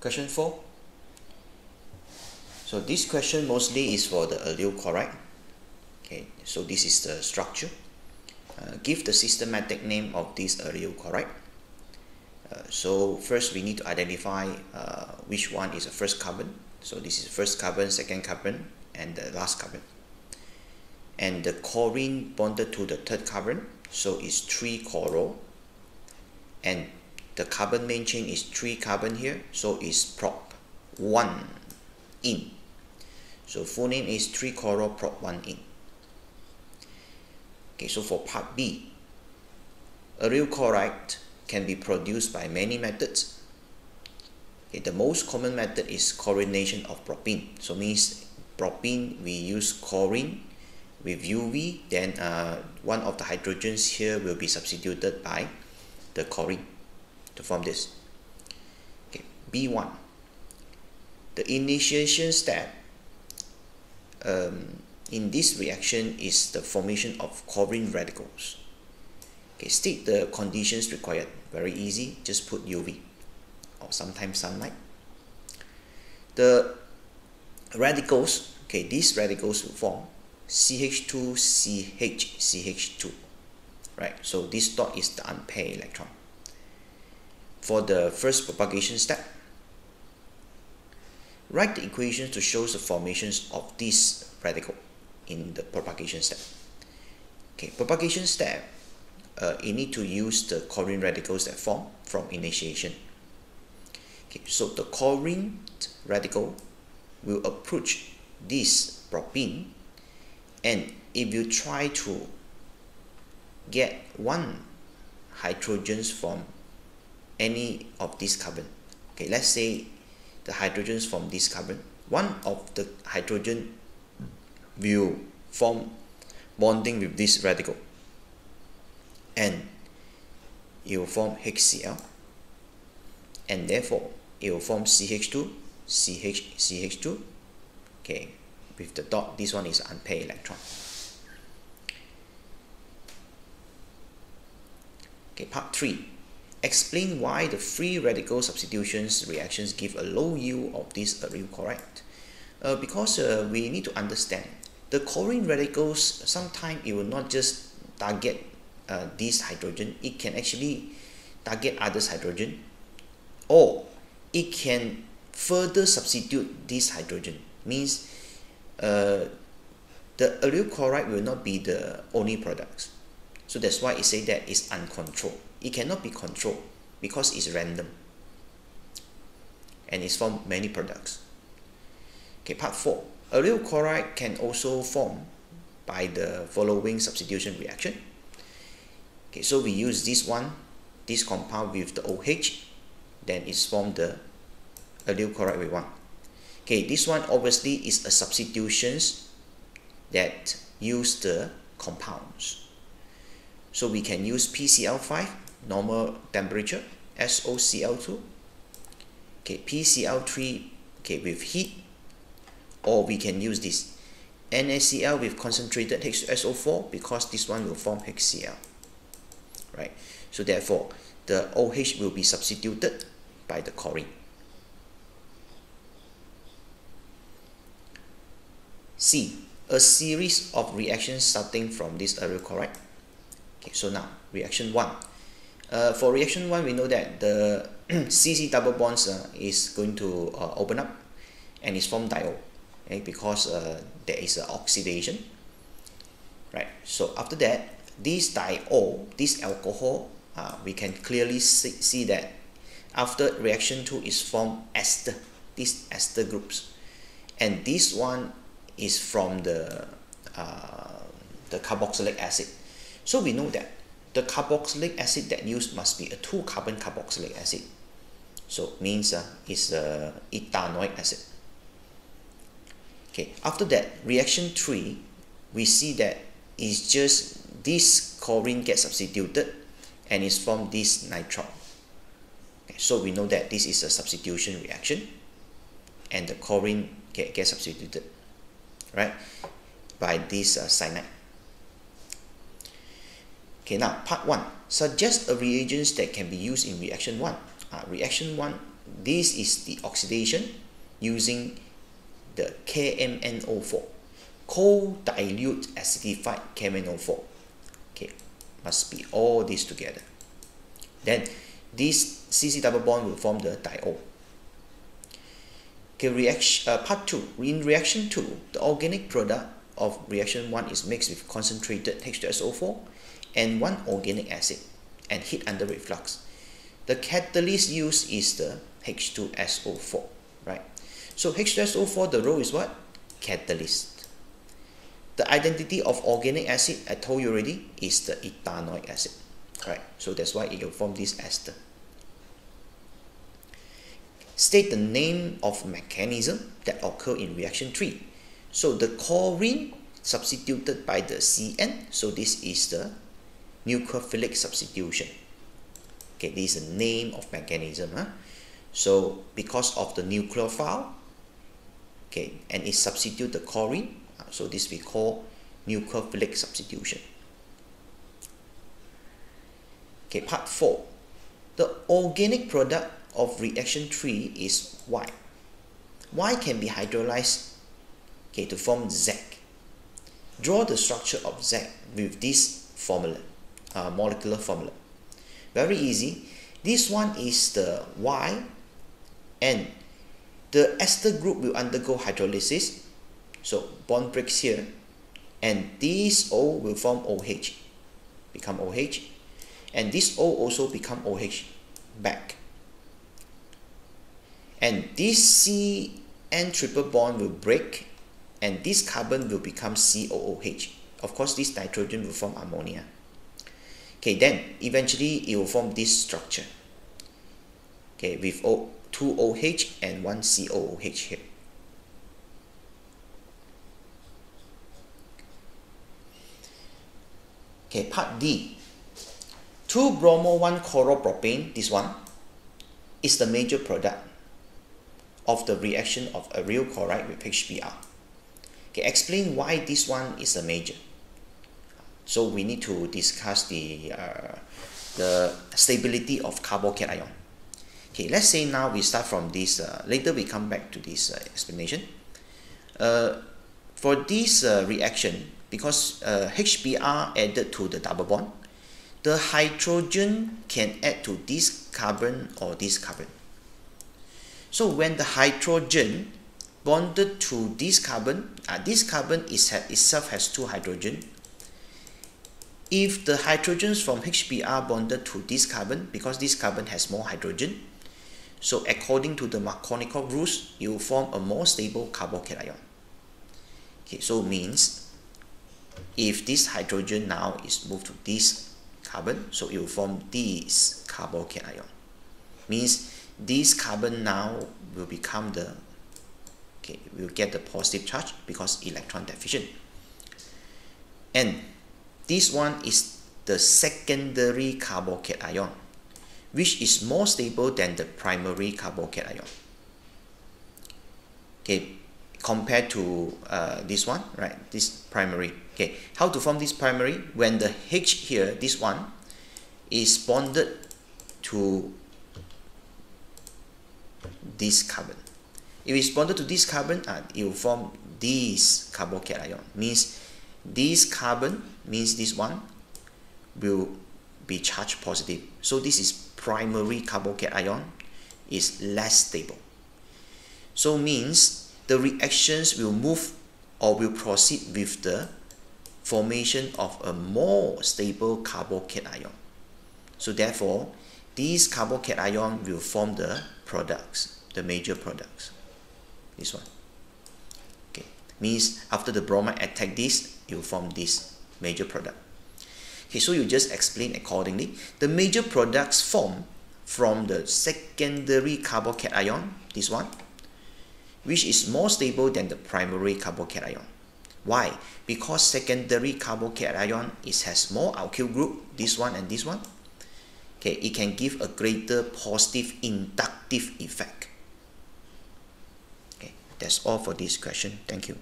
Question 4. So this question mostly is for the allyl chloride. Okay, so this is the structure. Uh, give the systematic name of this allyl chloride. Uh, so first we need to identify uh, which one is the first carbon. So this is first carbon, second carbon, and the last carbon. And the chlorine bonded to the third carbon, so it's 3 chloro. And the carbon main chain is 3 carbon here, so it's prop 1 ene. So full name is 3 chloro prop 1 ene. Okay, so for part B allyl chloride can be produced by many methods. Okay, the most common method is chlorination of propene. So means propene we use chlorine with UV, then uh, one of the hydrogens here will be substituted by the chlorine to form this. Okay, B1. The initiation step um, in this reaction is the formation of chlorine radicals. Okay, state the conditions required. Very easy, just put UV or sometimes sunlight. The radicals, okay, these radicals will form CH2, CH, CH2, right? So this dot is the unpaired electron. For the first propagation step, write the equations to show the formations of this radical in the propagation step. Okay, propagation step, uh, you need to use the chlorine radicals that form from initiation. Okay, so the chlorine radical will approach this propene and if you try to get one hydrogens from any of this carbon. Okay let's say the hydrogens from this carbon. One of the hydrogen will form bonding with this radical. And it will form HCl and therefore it will form CH2 CH CH2 okay with the dot this one is unpaired electron. Okay part 3 explain why the free radical substitutions reactions give a low yield of this allyl chloride uh, because uh, we need to understand the chlorine radicals sometimes it will not just target uh, this hydrogen it can actually target others hydrogen or it can further substitute this hydrogen. Means uh, the allyl chloride will not be the only products. So that's why it say that it's uncontrolled it cannot be controlled because it's random. And it's from many products. Okay part 4 allyl chloride can also form by the following substitution reaction. Okay so we use this one this compound with the OH then it's formed the allyl chloride we want. Okay this one obviously is a substitutions that use the compounds. So we can use PCl5 normal temperature SOCl2 okay PCl3 okay with heat or we can use this NaCl with concentrated H2SO4 because this one will form HCl right? So therefore the OH will be substituted by the chlorine. C a series of reactions starting from this allyl correct okay so now reaction 1 uh, for reaction 1 we know that the CC double bonds uh, is going to uh, open up and is form diol okay, because uh, there is an oxidation right? So after that this diol this alcohol uh, we can clearly see, see that after reaction 2 is formed ester these ester groups. And this one is from the uh, the carboxylic acid. So we know that the carboxylic acid that used must be a two carbon carboxylic acid. So means uh, it's a ethanoic acid. Okay after that reaction 3 we see that it's just this chlorine gets substituted and is from this nitrile. Okay, so we know that this is a substitution reaction and the chlorine get, get substituted right by this uh, cyanide okay now part 1 suggest a reagents that can be used in reaction 1 uh, reaction 1 this is the oxidation using the KMNO4 cold dilute acidified KMNO4 okay must be all this together. Then this CC double bond will form the diol okay reaction uh, part 2 in reaction 2 the organic product of reaction 1 is mixed with concentrated H2SO4 and one organic acid and heat under reflux the catalyst used is the H2SO4 right? So H2SO4 the role is what? Catalyst. The identity of organic acid I told you already is the ethanoic acid right? So that's why it will form this ester. State the name of mechanism that occur in reaction 3 so the chlorine substituted by the CN so this is the nucleophilic substitution. Okay this is the name of mechanism huh? so because of the nucleophile okay and it substitute the chlorine uh, so this we call nucleophilic substitution. Okay part 4 the organic product of reaction 3 is Y. Y can be hydrolyzed okay to form Z. Draw the structure of Z with this formula uh, molecular formula. Very easy. This one is the Y and the ester group will undergo hydrolysis. So bond breaks here and this O will form OH become OH and this O also become OH back. And this CN triple bond will break and this carbon will become COOH of course this nitrogen will form ammonia okay then eventually it will form this structure. Okay with o, 2 OH and 1 COOH here. Okay part D. 2 bromo 1 chloropropane this one is the major product of the reaction of allyl chloride with HBr okay explain why this one is a major so we need to discuss the uh, the stability of carbocation okay let's say now we start from this uh, later we come back to this uh, explanation uh, for this uh, reaction because HBr uh, added to the double bond the hydrogen can add to this carbon or this carbon so when the hydrogen bonded to this carbon, uh, this carbon is itself has two hydrogen. If the hydrogens from HBr bonded to this carbon, because this carbon has more hydrogen, so according to the Markovnikov rules, you form a more stable carbocation. Okay, so means if this hydrogen now is moved to this carbon, so it will form this carbocation. Means this carbon now will become the okay will get the positive charge because electron deficient and this one is the secondary carbocation which is more stable than the primary carbocation okay compared to uh, this one right this primary okay how to form this primary when the H here this one is bonded to this carbon. If it's bonded to this carbon, uh, it will form this carbocation. Means this carbon means this one will be charged positive. So this is primary carbocation is less stable. So means the reactions will move or will proceed with the formation of a more stable carbocation. So therefore, these carbocation will form the products, the major products. This one. Means after the bromide attack this, will form this major product. Okay, so you just explain accordingly. The major products form from the secondary carbocation, this one, which is more stable than the primary carbocation. Why? Because secondary carbocation is has more alkyl group, this one and this one, okay, it can give a greater positive inductive effect. Okay, that's all for this question. Thank you.